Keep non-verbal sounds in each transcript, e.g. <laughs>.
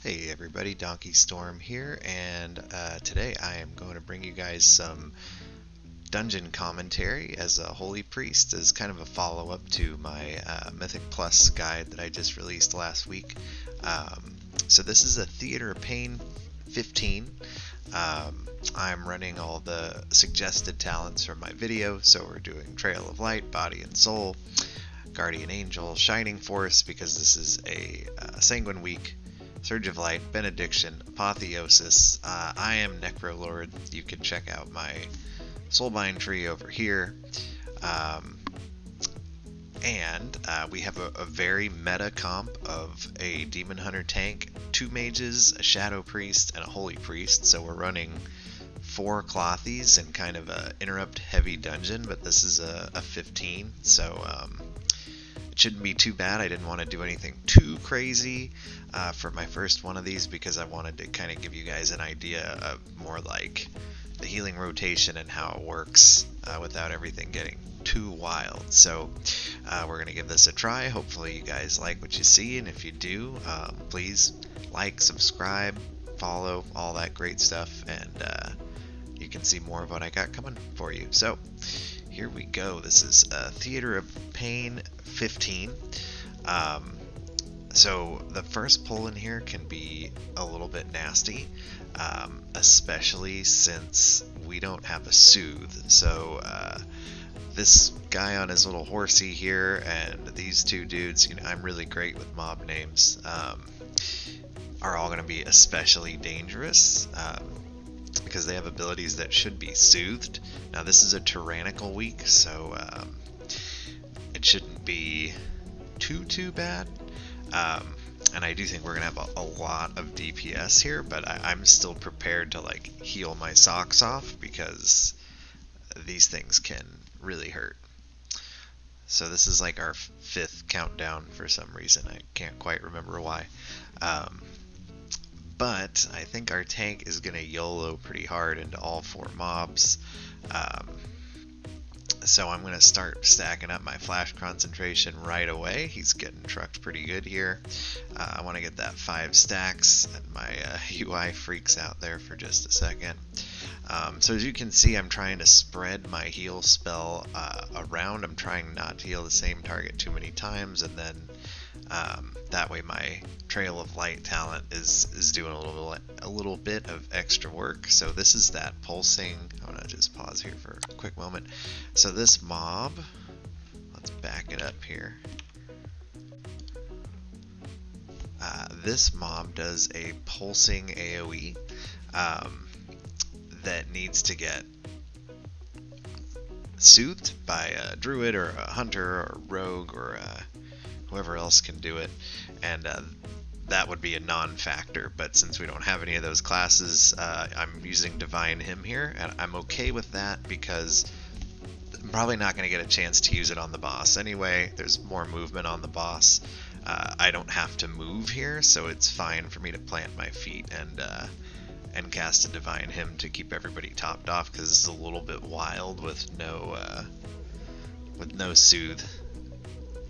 Hey everybody, Donkeystorm here, and uh, today I am going to bring you guys some dungeon commentary as a holy priest as kind of a follow-up to my uh, Mythic Plus guide that I just released last week. Um, so this is a Theater of Pain 15. Um, I'm running all the suggested talents from my video, so we're doing Trail of Light, Body and Soul, Guardian Angel, Shining Force, because this is a uh, Sanguine week Surge of Light, Benediction, Apotheosis. Uh, I am Necrolord. You can check out my Soulbind tree over here. Um, and uh, we have a, a, very meta comp of a Demon Hunter tank, two mages, a Shadow Priest, and a Holy Priest. So we're running four Clothies and kind of a interrupt heavy dungeon, but this is a, a 15, so um, shouldn't be too bad. I didn't want to do anything too crazy uh, for my first one of these because I wanted to kind of give you guys an idea of more like the healing rotation and how it works uh, without everything getting too wild. So uh, we're going to give this a try. Hopefully you guys like what you see, and if you do, um, please like, subscribe, follow, all that great stuff, and uh, you can see more of what I got coming for you. So here we go. This is uh, Theater of Pain 15. Um, so the first pull in here can be a little bit nasty, um, especially since we don't have a soothe. So uh, this guy on his little horsey here and these two dudes, you know, I'm really great with mob names, um, are all going to be especially dangerous. Um, because they have abilities that should be soothed. Now this is a tyrannical week, so um, it shouldn't be too too bad. Um, and I do think we're gonna have a, a lot of DPS here, but I, am still prepared to like heal my socks off because these things can really hurt. So this is like our fifth countdown for some reason. I can't quite remember why. Um, but I think our tank is going to YOLO pretty hard into all four mobs. Um, so I'm going to start stacking up my flash concentration right away. He's getting trucked pretty good here. Uh, I want to get that five stacks, and my uh, <laughs> UI freaks out there for just a second. Um, so as you can see, I'm trying to spread my heal spell uh, around. I'm trying not to heal the same target too many times, and then um, that way my Trail of Light talent is, is doing a little, a little bit of extra work. So this is that pulsing, I'm gonna just pause here for a quick moment. So this mob, let's back it up here. Uh, this mob does a pulsing AoE um, that needs to get soothed by a druid or a hunter or a rogue or a whoever else can do it, and uh, that would be a non-factor. But since we don't have any of those classes, uh, I'm using Divine Hymn here, and I'm okay with that because I'm probably not going to get a chance to use it on the boss anyway. There's more movement on the boss. Uh, I don't have to move here, so it's fine for me to plant my feet and uh, and cast a Divine Hymn to keep everybody topped off because it's a little bit wild with no uh, with no soothe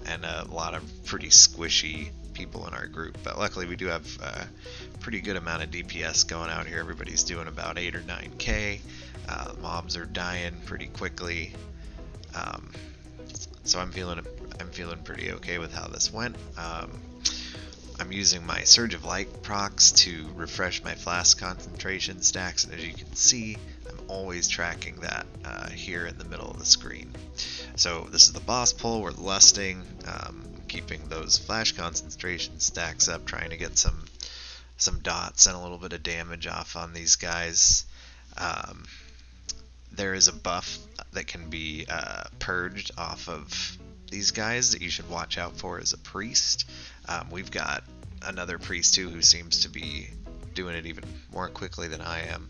and a lot of pretty squishy people in our group. But luckily, we do have a pretty good amount of DPS going out here. Everybody's doing about 8 or 9k. Uh, mobs are dying pretty quickly. Um, so I'm feeling I'm feeling pretty okay with how this went. Um, I'm using my Surge of Light procs to refresh my flash concentration stacks, and as you can see, always tracking that uh, here in the middle of the screen. So this is the boss pull, we're lusting, um, keeping those flash concentration stacks up, trying to get some some dots and a little bit of damage off on these guys. Um, there is a buff that can be uh, purged off of these guys that you should watch out for as a priest. Um, we've got another priest too who seems to be doing it even more quickly than I am.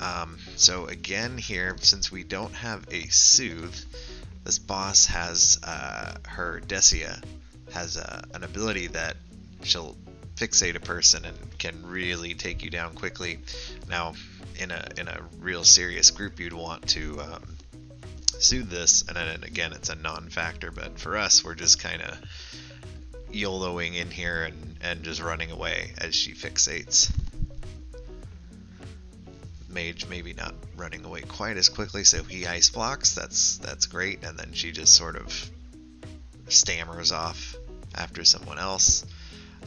Um, so again here, since we don't have a soothe, this boss has uh, her Dessia has uh, an ability that she'll fixate a person and can really take you down quickly. Now, in a in a real serious group, you'd want to um, soothe this, and then again, it's a non-factor. But for us, we're just kind of YOLOing in here and and just running away as she fixates. Mage maybe not running away quite as quickly, so he ice blocks. That's that's great, and then she just sort of stammers off after someone else.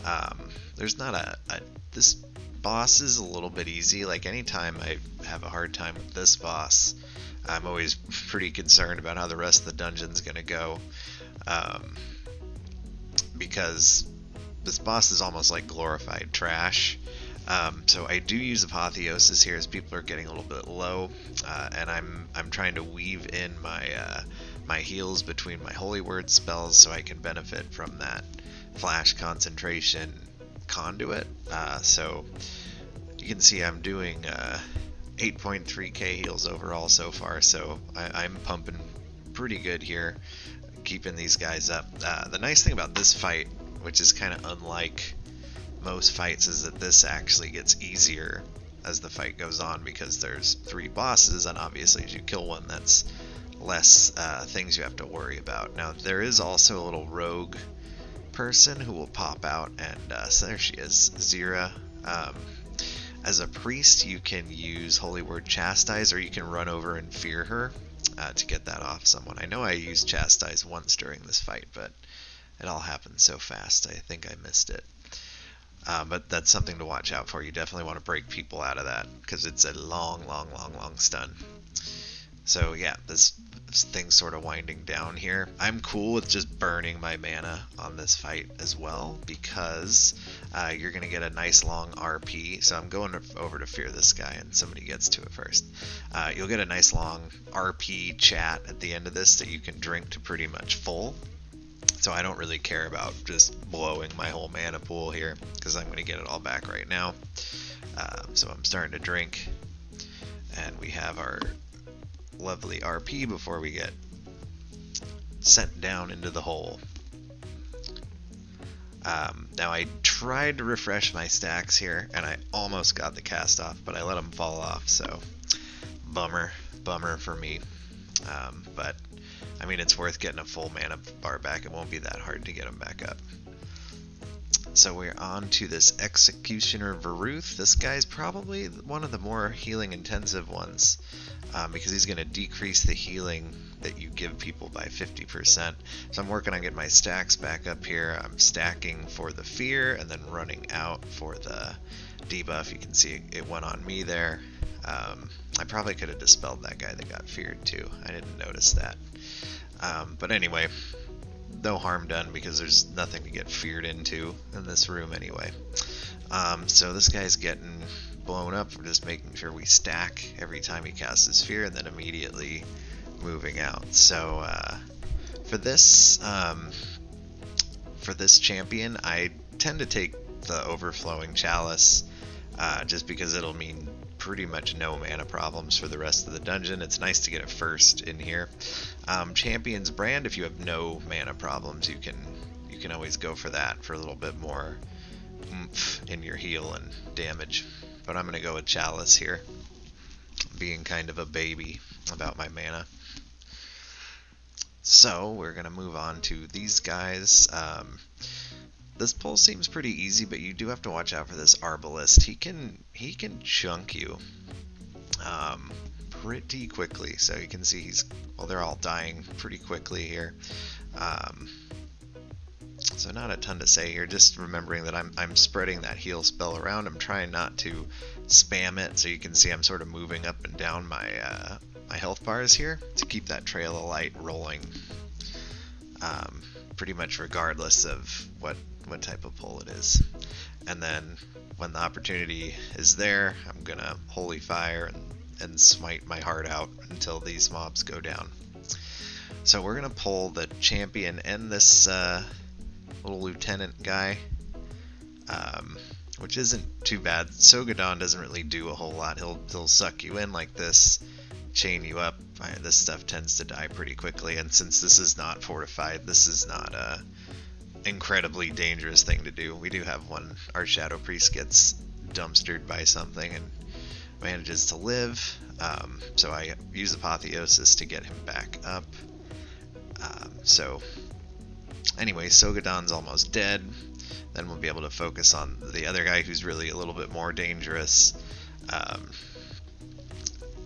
Um, there's not a, a this boss is a little bit easy. Like anytime I have a hard time with this boss, I'm always <laughs> pretty concerned about how the rest of the dungeon's gonna go. Um, because this boss is almost like glorified trash. Um, so I do use apotheosis here as people are getting a little bit low, uh, and I'm I'm trying to weave in my uh, my heals between my holy word spells so I can benefit from that flash concentration conduit. Uh, so you can see I'm doing 8.3k uh, heals overall so far, so I, am pumping pretty good here, keeping these guys up. Uh, the nice thing about this fight, which is kind of unlike most fights, is that this actually gets easier as the fight goes on because there's three bosses, and obviously as you kill one, that's less uh, things you have to worry about. Now there is also a little rogue person who will pop out, and uh, so there she is, Zira. Um, as a priest, you can use Holy Word Chastise, or you can run over and fear her uh, to get that off someone. I know I used Chastise once during this fight, but it all happened so fast, I think I missed it. Uh, but that's something to watch out for. You definitely want to break people out of that, because it's a long, long, long, long stun. So yeah, this thing's sort of winding down here. I'm cool with just burning my mana on this fight as well because uh, you're going to get a nice long RP. So I'm going over to fear this guy and somebody gets to it first. Uh, you'll get a nice long RP chat at the end of this that you can drink to pretty much full. So I don't really care about just blowing my whole mana pool here because I'm going to get it all back right now. Uh, so I'm starting to drink and we have our lovely RP before we get sent down into the hole. Um, now I tried to refresh my stacks here, and I almost got the cast off, but I let them fall off, so bummer, bummer for me. Um, but, I mean, it's worth getting a full mana bar back. It won't be that hard to get them back up. So we're on to this Executioner Varuth. This guy's probably one of the more healing intensive ones um, because he's going to decrease the healing that you give people by 50%. So I'm working on getting my stacks back up here. I'm stacking for the fear and then running out for the debuff. You can see it went on me there. Um, I probably could have dispelled that guy that got feared too. I didn't notice that. Um, but anyway, no harm done because there's nothing to get feared into in this room anyway. Um, so this guy's getting blown up for just making sure we stack every time he casts his fear and then immediately moving out. So uh, for this um, for this champion, I tend to take the overflowing chalice uh, just because it'll mean pretty much no mana problems for the rest of the dungeon. It's nice to get it first in here. Um, Champion's Brand, if you have no mana problems, you can you can always go for that for a little bit more oomph in your heal and damage but I'm going to go with Chalice here, being kind of a baby about my mana. So we're going to move on to these guys. Um, this pull seems pretty easy, but you do have to watch out for this Arbalest. He can he can chunk you um, pretty quickly. So you can see he's well, they're all dying pretty quickly here. Um, so not a ton to say here, just remembering that I'm, I'm spreading that heal spell around. I'm trying not to spam it, so you can see I'm sort of moving up and down my, uh, my health bars here to keep that trail of light rolling um, pretty much regardless of what, what type of pull it is. And then when the opportunity is there, I'm to Holy Fire and, and smite my heart out until these mobs go down. So we're to pull the champion and this uh, little lieutenant guy, um, which isn't too bad. Sogadon doesn't really do a whole lot. He'll he'll suck you in like this, chain you up. This stuff tends to die pretty quickly, and since this is not fortified, this is not a incredibly dangerous thing to do. We do have one. Our Shadow Priest gets dumpstered by something and manages to live. Um, so I use Apotheosis to get him back up. Um, so Anyway, Sogadon's almost dead. Then we'll be able to focus on the other guy who's really a little bit more dangerous. Um,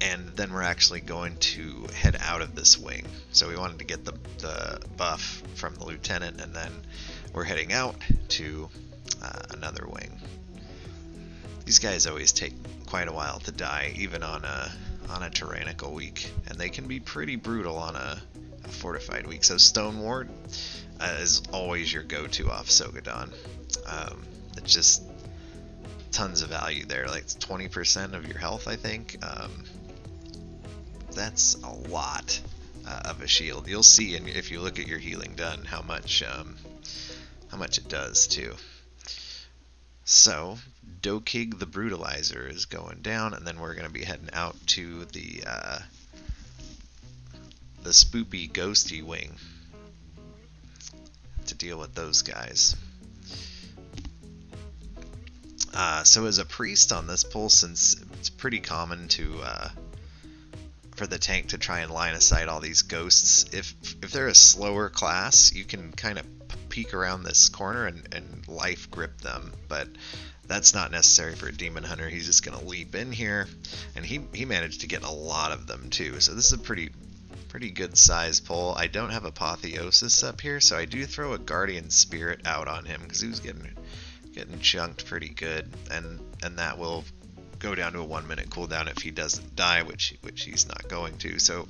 and then we're actually going to head out of this wing. So we wanted to get the, the buff from the lieutenant, and then we're heading out to uh, another wing. These guys always take quite a while to die, even on a on a tyrannical week, and they can be pretty brutal on a, a fortified week. So Stone Ward uh, is always your go-to off Sogadon. Um, it's just tons of value there, like 20% of your health, I think. Um, that's a lot uh, of a shield. You'll see, and if you look at your healing done, how much um, how much it does too. So, Dokigg the Brutalizer is going down, and then we're going to be heading out to the uh, the Spoopy Ghosty Wing to deal with those guys. Uh, so as a priest on this pull, since it's pretty common to uh, for the tank to try and line of sight all these ghosts, if if they're a slower class, you can kind of peek around this corner and, and life grip them, but that's not necessary for a demon hunter. He's just to leap in here, and he he managed to get a lot of them too. So this is a pretty pretty good size pull. I don't have apotheosis up here, so I do throw a guardian spirit out on him because he was getting getting chunked pretty good, and and that will go down to a one minute cooldown if he doesn't die, which which he's not going to. So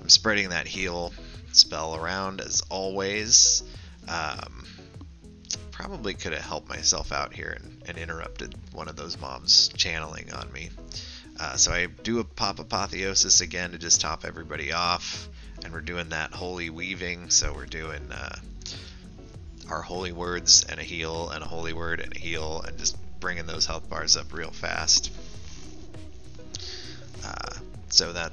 I'm spreading that heal spell around as always. Um, probably could have helped myself out here and, and, interrupted one of those mobs channeling on me. Uh, so I do a pop apotheosis again to just top everybody off, and we're doing that holy weaving. So we're doing uh, our holy words and a heal and a holy word and a heal, and just bringing those health bars up real fast. So that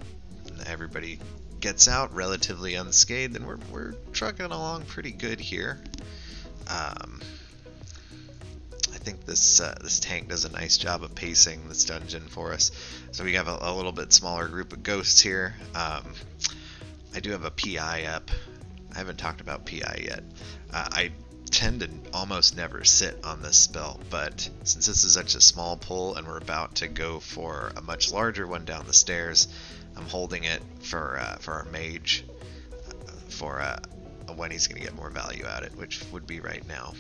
everybody gets out relatively unscathed, and we're, we're trucking along pretty good here. Um, I think this uh, this tank does a nice job of pacing this dungeon for us. So we have a, a little bit smaller group of ghosts here. Um, I do have a PI up. I haven't talked about PI yet. Uh, I tend to almost never sit on this spell, but since this is such a small pull and we're about to go for a much larger one down the stairs, I'm holding it for uh, for our mage uh, for uh, when he's going to get more value out of it, which would be right now.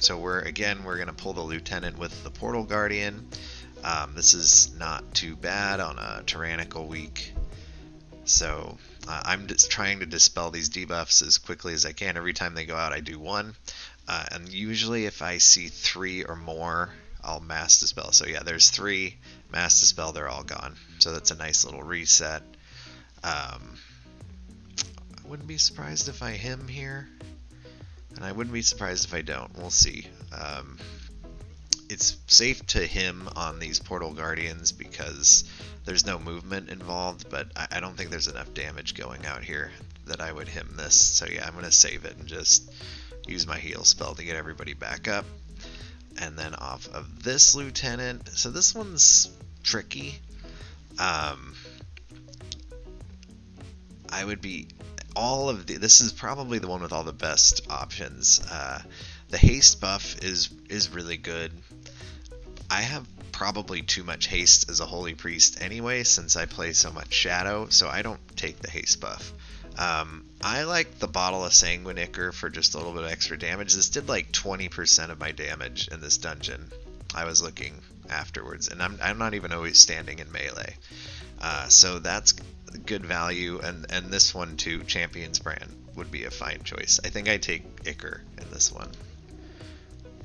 So we're again we're going to pull the lieutenant with the portal guardian. Um, this is not too bad on a tyrannical week. So uh, I'm just trying to dispel these debuffs as quickly as I can. Every time they go out, I do one. Uh, and usually if I see three or more, I'll mass dispel. So yeah, there's three mass dispel. They're all gone. So that's a nice little reset. Um, I wouldn't be surprised if I him here. And I wouldn't be surprised if I don't. We'll see. Um, it's safe to him on these portal guardians because there's no movement involved, but I, I don't think there's enough damage going out here that I would him this. So yeah, I'm going to save it and just use my heal spell to get everybody back up. And then off of this lieutenant, so this one's tricky. Um, I would be all of the. This is probably the one with all the best options. Uh, the haste buff is is really good. I have probably too much haste as a holy priest anyway, since I play so much shadow, so I don't take the haste buff. Um, I like the bottle of Sanguine Ichor for just a little bit of extra damage. This did like 20% of my damage in this dungeon. I was looking afterwards, and I'm, I'm not even always standing in melee. Uh, so that's good value, and, and this one too, Champion's Brand, would be a fine choice. I think I take Ichor in this one.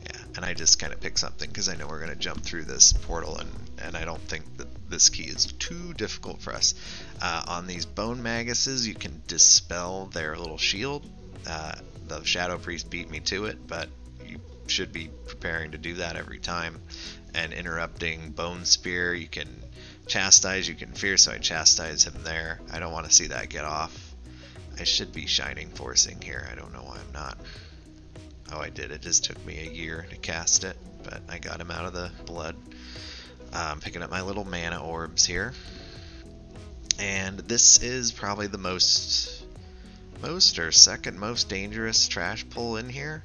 Yeah, and I just kind of pick something because I know we're going to jump through this portal, and, and I don't think that this key is too difficult for us. Uh, on these Bone Maguses, you can dispel their little shield. Uh, the Shadow Priest beat me to it, but you should be preparing to do that every time. And interrupting Bone Spear, you can chastise, you can fear, so I chastise him there. I don't want to see that get off. I should be Shining Forcing here. I don't know why I'm not. Oh, I did. It just took me a year to cast it, but I got him out of the blood. I'm um, picking up my little mana orbs here. And this is probably the most, most or second most dangerous trash pull in here.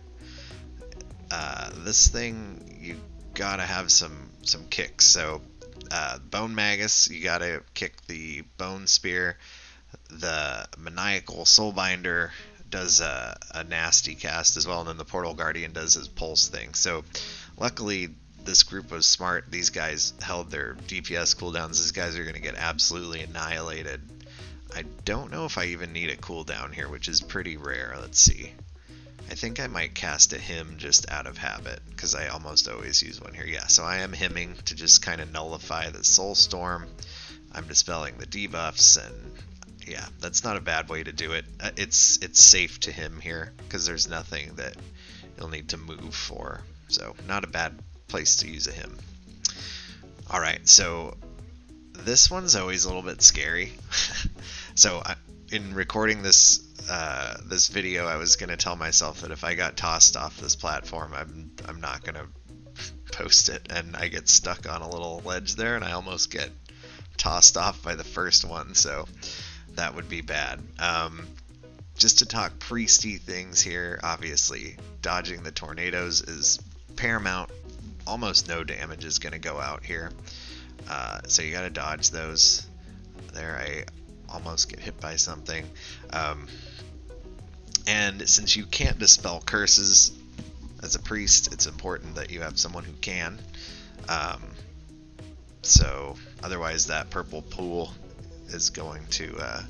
uh, this thing you gotta have some some kicks. So uh, Bone Magus, you gotta kick the Bone Spear. The Maniacal Soulbinder does a, a nasty cast as well, and then the Portal Guardian does his pulse thing. So luckily this group was smart. These guys held their DPS cooldowns. These guys are going to get absolutely annihilated. I don't know if I even need a cooldown here, which is pretty rare. Let's see. I think I might cast a hymn just out of habit, because I almost always use one here. Yeah, so I am hymning to just kind of nullify the Soul Storm. I'm dispelling the debuffs, and yeah, that's not a bad way to do it. Uh, it's it's safe to him here, because there's nothing that you'll need to move for. So not a bad place to use a hymn. Alright, so this one's always a little bit scary. <laughs> so I, in recording this uh, this video, I was gonna tell myself that if I got tossed off this platform, I'm I'm not gonna <laughs> post it, and I get stuck on a little ledge there, and I almost get tossed off by the first one, so that would be bad. Um, just to talk priesty things here, obviously, dodging the tornadoes is paramount almost no damage is going to go out here. Uh, so you got to dodge those. There, I almost get hit by something. Um, and since you can't dispel curses as a priest, it's important that you have someone who can. Um, so otherwise, that purple pool is going to uh,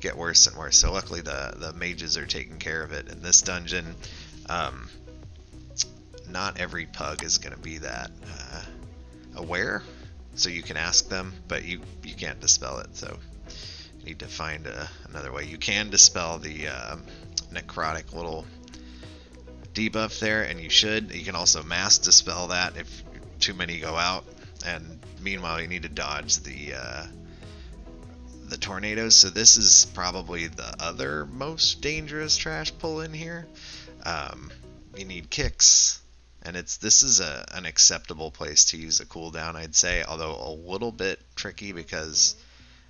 get worse and worse. So luckily, the the mages are taking care of it in this dungeon. Um, not every pug is going to be that uh, aware. So you can ask them, but you, you can't dispel it. So you need to find a, uh, another way. You can dispel the uh, necrotic little debuff there, and you should. You can also mass dispel that if too many go out. And meanwhile, you need to dodge the uh, the tornadoes. So this is probably the other most dangerous trash pull in here. Um, you need kicks and it's this is a, an acceptable place to use a cooldown I'd say although a little bit tricky because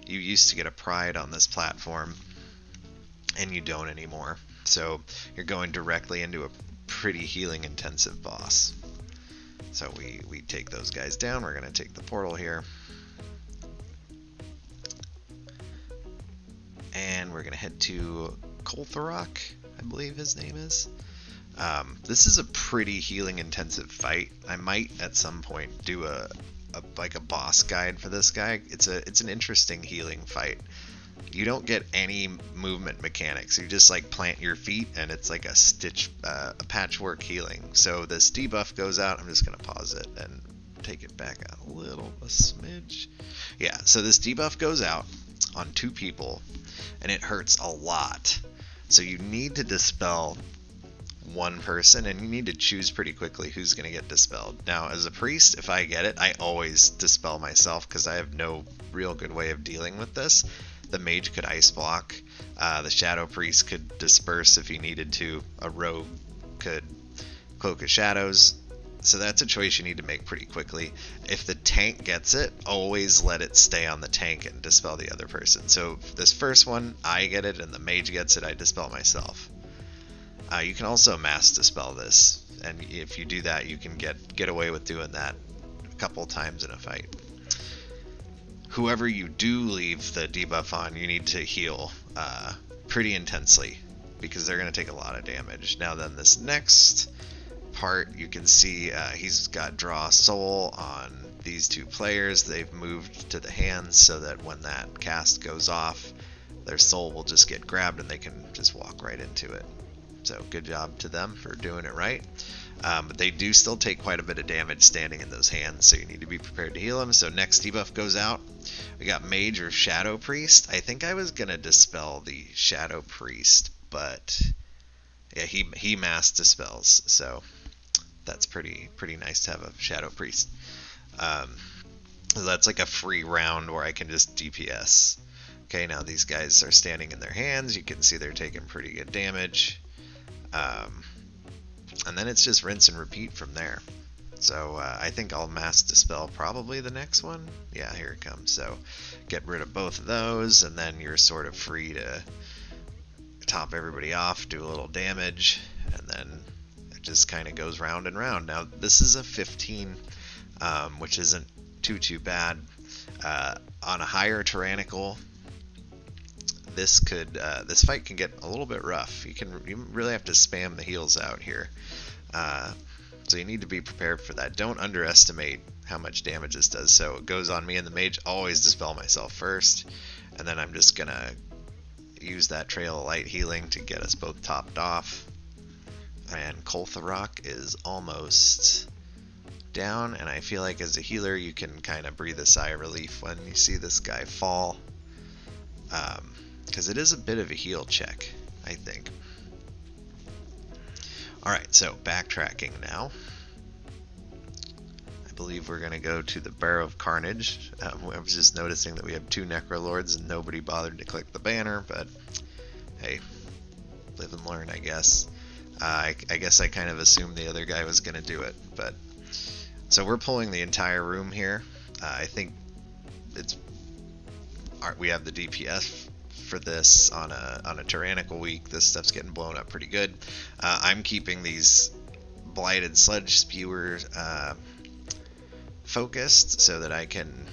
you used to get a pride on this platform and you don't anymore. So you're going directly into a pretty healing intensive boss. So we we take those guys down. We're gonna take the portal here. And we're gonna head to Kul'tharok I believe his name is um, this is a pretty healing intensive fight. I might at some point do a, a, like a boss guide for this guy. It's a it's an interesting healing fight. You don't get any movement mechanics. You just like plant your feet and it's like a stitch uh, a patchwork healing. So this debuff goes out. I'm just gonna pause it and take it back a little a smidge. Yeah. So this debuff goes out on two people and it hurts a lot. So you need to dispel one person, and you need to choose pretty quickly who's going to get dispelled. Now, as a priest, if I get it, I always dispel myself because I have no real good way of dealing with this. The mage could ice block, uh, the shadow priest could disperse if he needed to, a rogue could cloak of shadows. So that's a choice you need to make pretty quickly. If the tank gets it, always let it stay on the tank and dispel the other person. So this first one, I get it, and the mage gets it, I dispel myself. Uh, you can also mass dispel this, and if you do that, you can get get away with doing that a couple times in a fight. Whoever you do leave the debuff on, you need to heal uh, pretty intensely because they're going to take a lot of damage. Now then, this next part, you can see uh, he's got draw soul on these two players. They've moved to the hands so that when that cast goes off, their soul will just get grabbed and they can just walk right into it. So good job to them for doing it right. Um, but they do still take quite a bit of damage standing in those hands, so you need to be prepared to heal them. So next debuff goes out. We got Mage or Shadow Priest. I think I was gonna dispel the Shadow Priest, but yeah, he he mass dispels, so that's pretty pretty nice to have a Shadow Priest. Um, so that's like a free round where I can just DPS. Okay, now these guys are standing in their hands. You can see they're taking pretty good damage. Um, and then it's just rinse and repeat from there. So uh, I think I'll mass dispel probably the next one. Yeah, here it comes. So get rid of both of those, and then you're sort of free to top everybody off, do a little damage, and then It just kind of goes round and round. Now, this is a 15, um, which isn't too, too bad. Uh, on a higher Tyrannical, this could uh, this fight can get a little bit rough. You can you really have to spam the heals out here. Uh, so you need to be prepared for that. Don't underestimate how much damage this does. So it goes on me and the mage. Always dispel myself first, and then I'm just gonna use that trail of light healing to get us both topped off. And Kul'tharok is almost down, and I feel like as a healer you can kind of breathe a sigh of relief when you see this guy fall. Because it is a bit of a heal check, I think. Alright, so backtracking now. I believe we're going to go to the Barrow of Carnage. Um, I was just noticing that we have two Necrolords and nobody bothered to click the banner, but hey, live and learn, I guess. Uh, I, I, guess I kind of assumed the other guy was going to do it, but... So we're pulling the entire room here. Uh, I think it's... We have the DPS for this on a on a tyrannical week. This stuff's getting blown up pretty good. Uh, I'm keeping these blighted sludge spewers uh, focused so that I can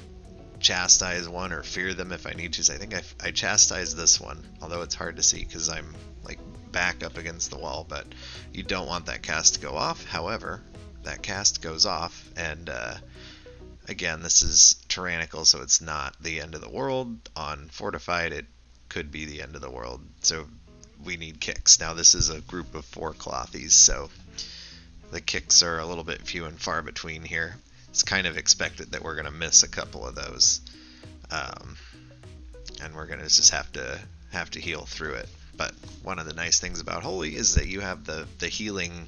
chastise one or fear them if I need to. So I think I, I chastise this one, although it's hard to see because I'm like back up against the wall. But you don't want that cast to go off. However, that cast goes off and. Uh, again, this is tyrannical, so it's not the end of the world. On fortified, it could be the end of the world. So we need kicks. Now this is a group of four clothies, so the kicks are a little bit few and far between here. It's kind of expected that we're going to miss a couple of those, um, and we're going to just have to have to heal through it. But one of the nice things about Holy is that you have the the healing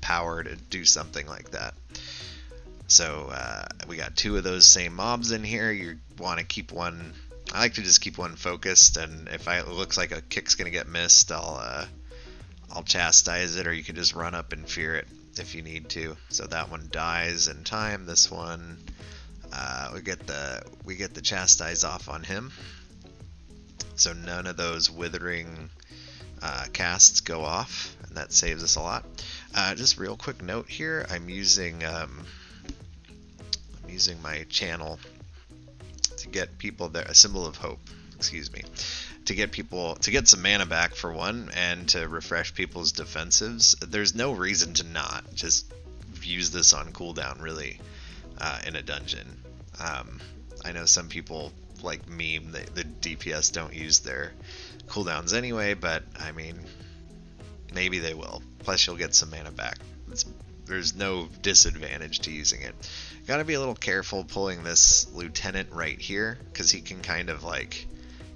power to do something like that. So uh, we got two of those same mobs in here. You want to keep one I like to just keep one focused, and if I, it looks like a kick's gonna get missed, I'll uh, I'll chastise it, or you can just run up and fear it if you need to. So that one dies in time. This one, uh, we get the we get the chastise off on him. So none of those withering uh, casts go off, and that saves us a lot. Uh, just real quick note here: I'm using um, I'm using my channel to get people there, a symbol of hope, excuse me, to get people, to get some mana back for one, and to refresh people's defensives. There's no reason to not just use this on cooldown, really, uh, in a dungeon. Um, I know some people like meme the, the DPS don't use their cooldowns anyway, but I mean, maybe they will. Plus, you'll get some mana back. It's, there's no disadvantage to using it. Gotta be a little careful pulling this lieutenant right here, because he can kind of like,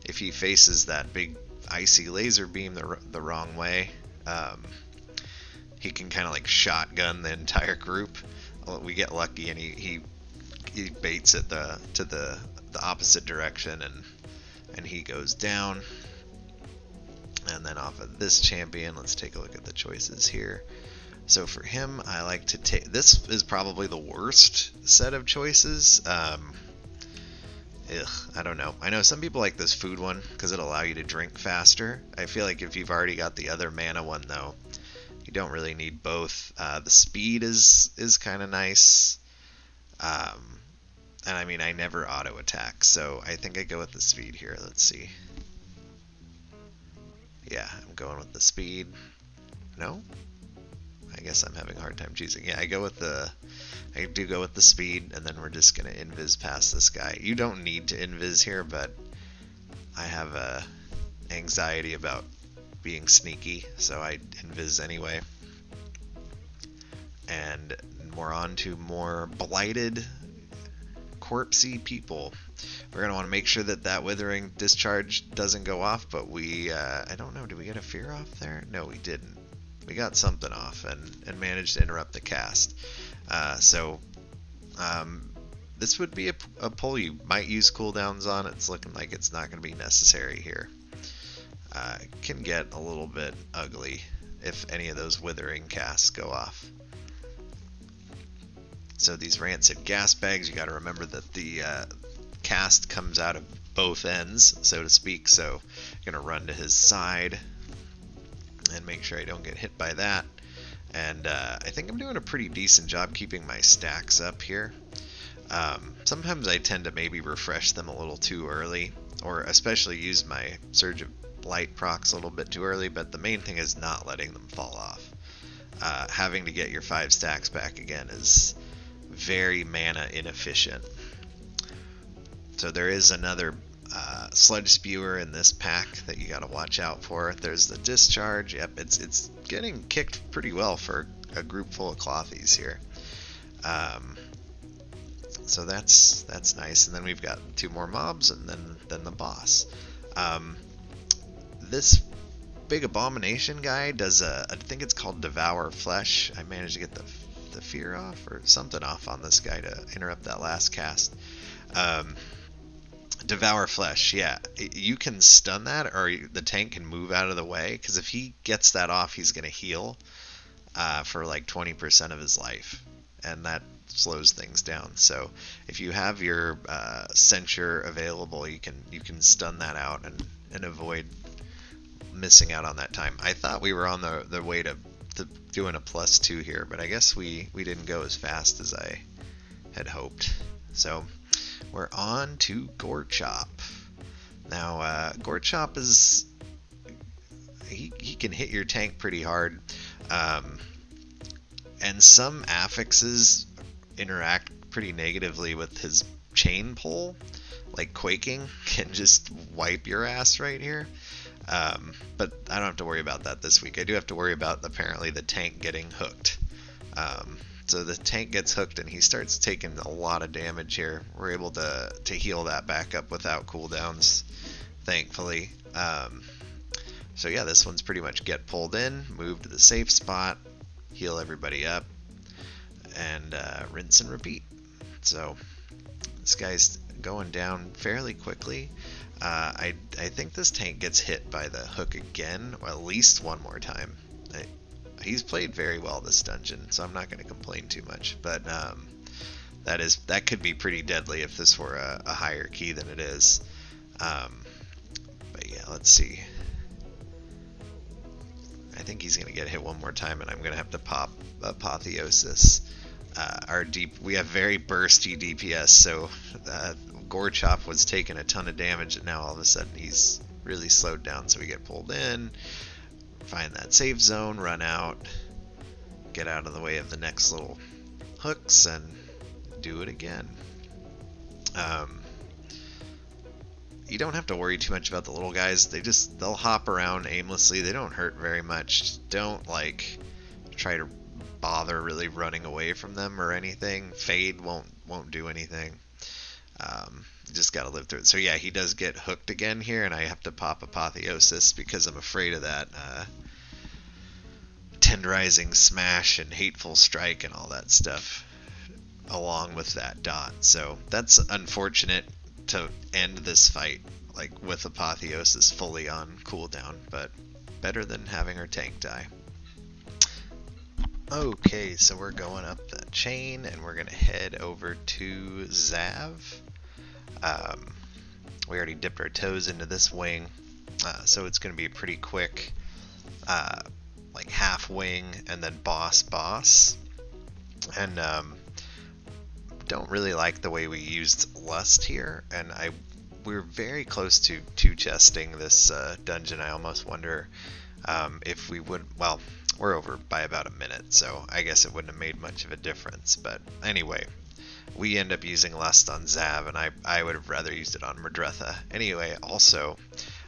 if he faces that big icy laser beam the, the wrong way, um, he can kind of like shotgun the entire group. We get lucky and he, he, he baits it the, to the, the opposite direction and, and he goes down. And then off of this champion, let's take a look at the choices here. So for him, I like to take. This is probably the worst set of choices. Um, ugh, I don't know. I know some people like this food one because it'll allow you to drink faster. I feel like if you've already got the other mana one though, you don't really need both. Uh, the speed is is kind of nice. Um, and I mean, I never auto attack, so I think I go with the speed here. Let's see. Yeah, I'm going with the speed. No? I guess I'm having a hard time choosing. Yeah, I go with the, I do go with the speed, and then we're just gonna invis past this guy. You don't need to invis here, but I have a anxiety about being sneaky, so I invis anyway. And we're on to more blighted, corpsey people. We're gonna want to make sure that that withering discharge doesn't go off, but we, uh, I don't know, did we get a fear off there? No, we didn't we got something off and, and managed to interrupt the cast. Uh, so um, this would be a, a, pull you might use cooldowns on. It's looking like it's not going to be necessary here. Uh, can get a little bit ugly if any of those withering casts go off. So these rancid gas bags, you got to remember that the uh, cast comes out of both ends, so to speak. So you're going to run to his side and make sure I don't get hit by that. and uh, I think I'm doing a pretty decent job keeping my stacks up here. Um, sometimes I tend to maybe refresh them a little too early, or especially use my Surge of Light procs a little bit too early, but the main thing is not letting them fall off. Uh, having to get your five stacks back again is very mana inefficient. So there is another uh, sludge spewer in this pack that you got to watch out for. There's the discharge. Yep, it's it's getting kicked pretty well for a group full of clothies here. Um, so that's that's nice. And then we've got two more mobs, and then then the boss. Um, this big abomination guy does a I think it's called devour flesh. I managed to get the the fear off or something off on this guy to interrupt that last cast. Um, devour flesh, yeah, you can stun that, or the tank can move out of the way. Because if he gets that off, he's gonna heal uh, for like 20% of his life, and that slows things down. So if you have your uh, censure available, you can you can stun that out and and avoid missing out on that time. I thought we were on the the way to, to doing a plus two here, but I guess we we didn't go as fast as I had hoped. So we're on to Gorechop. Now uh, Gorechop is he he can hit your tank pretty hard, um, and some affixes interact pretty negatively with his chain pull, like quaking <laughs> can just wipe your ass right here. Um, but I don't have to worry about that this week. I do have to worry about apparently the tank getting hooked. Um, so the tank gets hooked and he starts taking a lot of damage here. We're able to, to heal that back up without cooldowns, thankfully. Um, so yeah, this one's pretty much get pulled in, move to the safe spot, heal everybody up, and uh, rinse and repeat. So this guy's going down fairly quickly. Uh, I, I think this tank gets hit by the hook again, or at least one more time. I, he's played very well this dungeon, so I'm not going to complain too much. But um, that is that could be pretty deadly if this were a, a higher key than it is. Um, but yeah, let's see. I think he's going to get hit one more time, and I'm going to have to pop Apotheosis. Uh, our deep, we have very bursty DPS, so uh, Gorechop was taking a ton of damage, and now all of a sudden he's really slowed down. So we get pulled in, find that safe zone, run out, get out of the way of the next little hooks, and do it again. Um, you don't have to worry too much about the little guys. They just they'll hop around aimlessly. They don't hurt very much. Don't like try to bother really running away from them or anything. Fade won't won't do anything. Um, just got to live through it. So yeah, he does get hooked again here, and I have to pop Apotheosis because I'm afraid of that uh, tenderizing smash and hateful strike and all that stuff along with that dot. So that's unfortunate to end this fight like with Apotheosis fully on cooldown, but better than having our tank die. Okay, so we're going up the chain and we're going to head over to Xav. Um, we already dipped our toes into this wing, uh, so it's going to be a pretty quick, uh, like half wing and then boss boss. And um, don't really like the way we used Lust here, and I we're very close to two chesting this uh, dungeon. I almost wonder um, if we would. Well, we're over by about a minute, so I guess it wouldn't have made much of a difference. But anyway, we end up using Lust on Xav, and I, I would have rather used it on Mordretha. Anyway, also,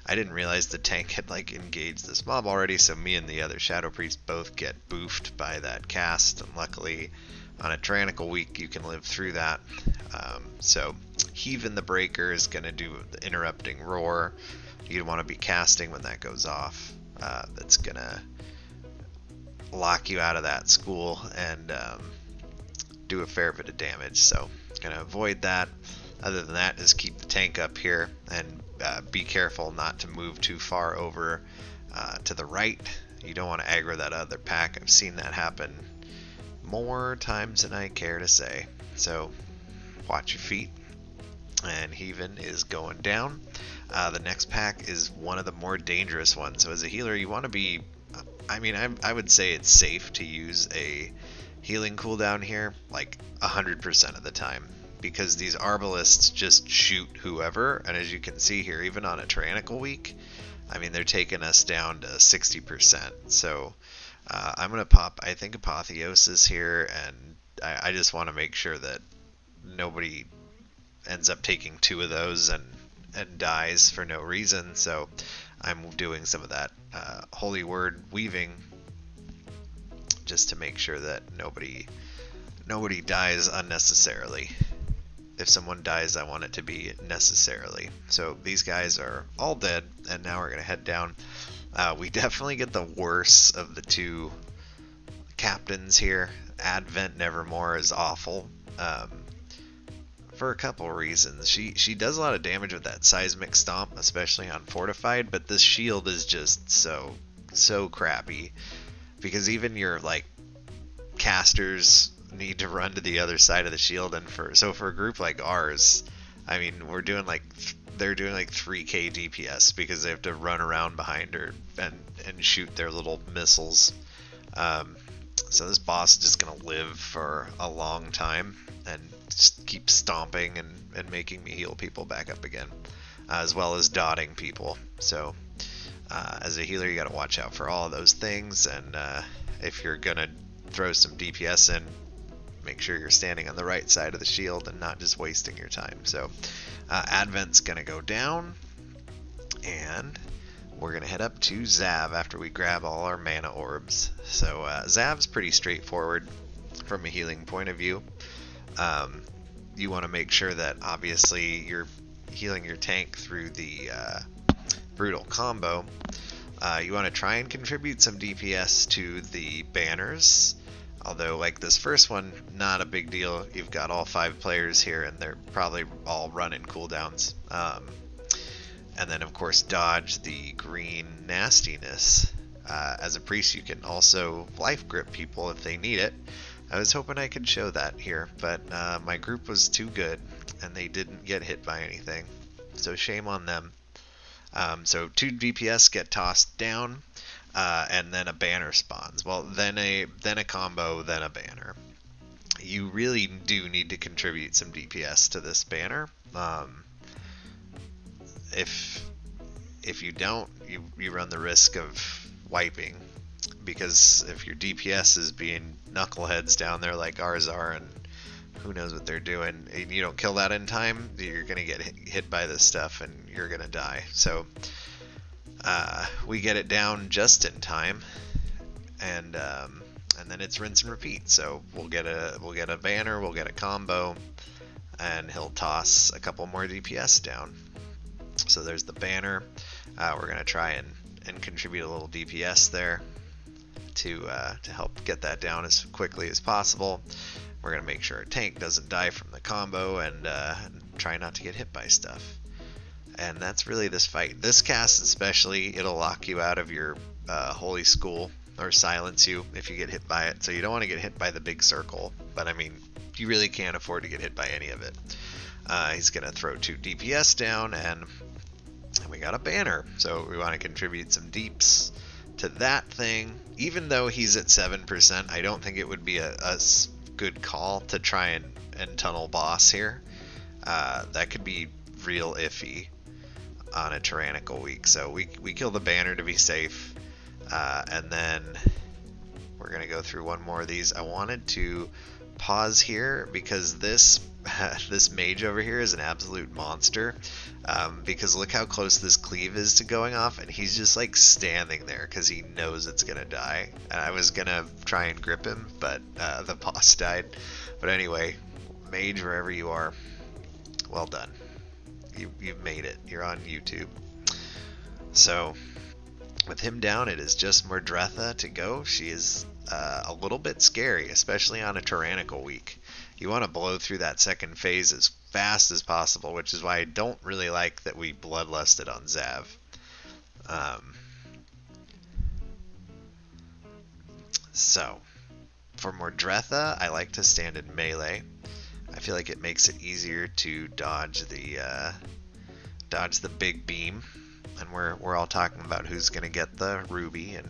I didn't realize the tank had like engaged this mob already, so me and the other Shadow Priest both get boofed by that cast, and luckily on a tyrannical week you can live through that. Um, so Heavin the Breaker is going to do the interrupting roar. You'd want to be casting when that goes off. Uh, that's going to lock you out of that school and um, do a fair bit of damage. So gonna avoid that. Other than that, just keep the tank up here and uh, be careful not to move too far over uh, to the right. You don't want to aggro that other pack. I've seen that happen more times than I care to say. So watch your feet. And Heavin is going down. Uh, the next pack is one of the more dangerous ones. So as a healer, you want to be I mean, I, I would say it's safe to use a healing cooldown here, like 100% of the time. Because these Arbalists just shoot whoever, and as you can see here, even on a Tyrannical week, I mean, they're taking us down to 60%. So uh, I'm going to pop, I think, Apotheosis here, and I, I just want to make sure that nobody ends up taking two of those and, and dies for no reason. So I'm doing some of that uh, Holy Word weaving just to make sure that nobody nobody dies unnecessarily. If someone dies, I want it to be necessarily. So these guys are all dead, and now we're to head down. Uh, we <laughs> definitely get the worst of the two captains here. Advent Nevermore is awful. Um, for a couple reasons. She she does a lot of damage with that seismic stomp, especially on fortified, but this shield is just so so crappy because even your like casters need to run to the other side of the shield and for so for a group like ours i mean we're doing like they're doing like 3k dps because they have to run around behind her and and shoot their little missiles. Um, so this boss is just gonna live for a long time and just keep stomping and, and making me heal people back up again as well as dotting people. So uh, as a healer you got to watch out for all those things and uh, if you're gonna throw some DPS in, make sure you're standing on the right side of the shield and not just wasting your time. So uh, Advent's gonna go down, and we're gonna head up to Xav after we grab all our mana orbs. So uh, Xav's pretty straightforward from a healing point of view. Um, you want to make sure that obviously you're healing your tank through the uh, brutal combo. Uh, you want to try and contribute some DPS to the banners. Although, like this first one, not a big deal. You've got all five players here, and they're probably all running cooldowns. Um, and then, of course, dodge the green nastiness. Uh, as a priest, you can also life grip people if they need it. I was hoping I could show that here, but uh, my group was too good, and they didn't get hit by anything. So shame on them. Um, so two DPS get tossed down, uh, and then a banner spawns. Well, then a then a combo, then a banner. You really do need to contribute some DPS to this banner. Um, if if you don't, you you run the risk of wiping because if your DPS is being knuckleheads down there like ours are and who knows what they're doing. And you don't kill that in time, you're gonna get hit by this stuff and you're gonna die. So uh, we get it down just in time, and um, and then it's rinse and repeat. So we'll get a we'll get a banner, we'll get a combo, and he'll toss a couple more DPS down. So there's the banner. Uh, we're gonna try and and contribute a little DPS there to uh, to help get that down as quickly as possible. We're going to make sure our tank doesn't die from the combo and, uh, try not to get hit by stuff. And that's really this fight. This cast especially, it'll lock you out of your uh, Holy School or silence you if you get hit by it. So you don't want to get hit by the big circle. But I mean, you really can't afford to get hit by any of it. Uh, he's going to throw two DPS down and, we got a banner. So we want to contribute some deeps to that thing. Even though he's at 7%, I don't think it would be a, a good call to try and, and tunnel boss here. Uh, that could be real iffy on a tyrannical week. So we, we kill the banner to be safe. Uh, and then we're going to go through one more of these. I wanted to pause here because this <laughs> this mage over here is an absolute monster. Um, because look how close this cleave is to going off, and he's just like standing there because he knows it's gonna die. And I was gonna try and grip him, but uh, the <laughs> boss died. But anyway, mage wherever you are, well done. You you've made it. You're on YouTube. So with him down, it is just Mordretha to go. She is uh, a little bit scary, especially on a tyrannical week. You want to blow through that second phase as fast as possible, which is why I don't really like that we bloodlusted on Xav. Um, so, for Mordretha, I like to stand in melee. I feel like it makes it easier to dodge the uh, dodge the big beam, and we're we're all talking about who's gonna get the ruby and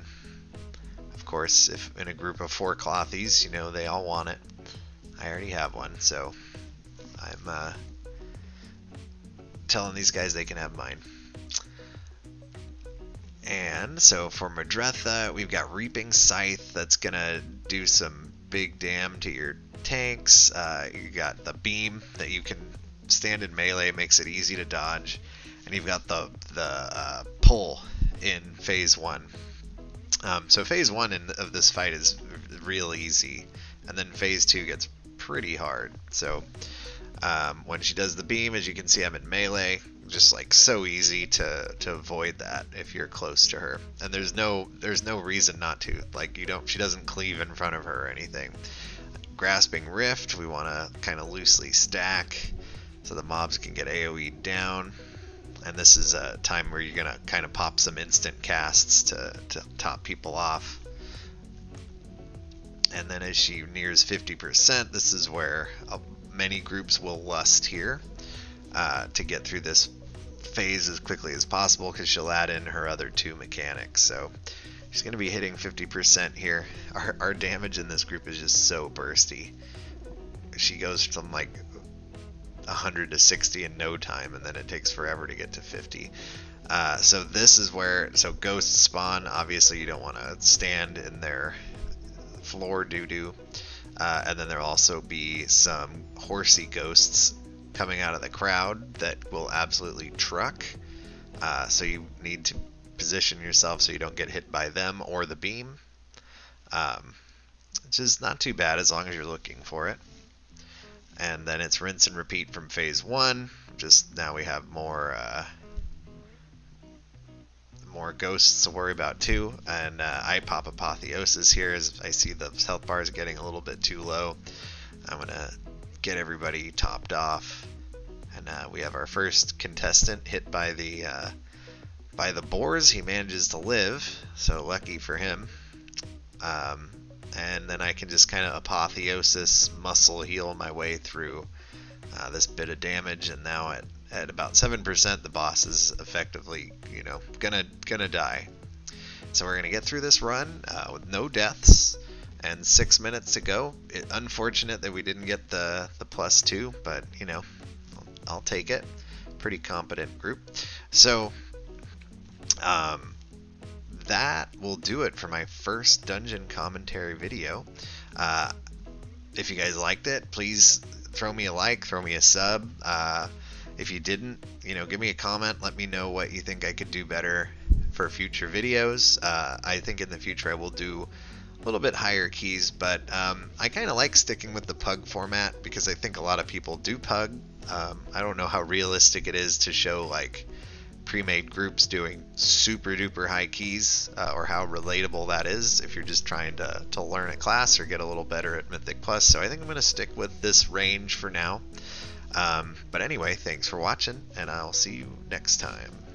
course, if in a group of four clothies, you know, they all want it. I already have one, so I'm uh, telling these guys they can have mine. And so for Mordretha, we've got Reaping Scythe that's going to do some big dam to your tanks. Uh, you got the beam that you can stand in melee, makes it easy to dodge. And you've got the, the uh, pull in phase one. Um, so phase one in, of this fight is real easy. And then phase two gets pretty hard. So um, when she does the beam, as you can see, I'm in melee just like so easy to to avoid that if you're close to her and there's no there's no reason not to like you don't she doesn't cleave in front of her or anything grasping rift we want to kind of loosely stack so the mobs can get aoe down and this is a time where you're gonna kind of pop some instant casts to, to top people off and then as she nears 50% this is where uh, many groups will lust here uh, to get through this phase as quickly as possible because she'll add in her other two mechanics. So she's going to be hitting 50% here. <laughs> Our, our damage in this group is just so bursty. She goes from like 100 to 60 in no time, and then it takes forever to get to 50. Uh, so this is where so ghosts spawn. Obviously, you don't want to stand in their floor doo doo. Uh, and then there'll also be some horsey ghosts coming out of the crowd that will absolutely truck. Uh, so you need to position yourself so you don't get hit by them or the beam. Um, which is not too bad as long as you're looking for it. And then it's rinse and repeat from phase one. Just now we have more uh, more ghosts to worry about too. And uh, I pop apotheosis here as I see the health bars getting a little bit too low. I'm gonna get everybody topped off. And uh, we have our first contestant hit by the uh, by the boars. He manages to live, so lucky for him. Um, and then I can just kind of apotheosis muscle heal my way through uh, this bit of damage. And now at, at about seven percent, the boss is effectively, you know, gonna gonna die. So we're gonna get through this run uh, with no deaths and six minutes to go. It, unfortunate that we didn't get the the plus two, but you know, I'll, I'll take it. Pretty competent group. So, um, that will do it for my first dungeon commentary video. Uh, if you guys liked it, please throw me a like, throw me a sub. Uh, if you didn't, you know, give me a comment. Let me know what you think I could do better for future videos. Uh, I think in the future I will do a little bit higher keys, but um, I kind of like sticking with the pug format because I think a lot of people do pug. Um, I don't know how realistic it is to show like pre-made groups doing super duper high keys uh, or how relatable that is if you're just trying to, to learn a class or get a little better at Mythic Plus. So I think I'm going to stick with this range for now. Um, but anyway, thanks for watching, and I'll see you next time.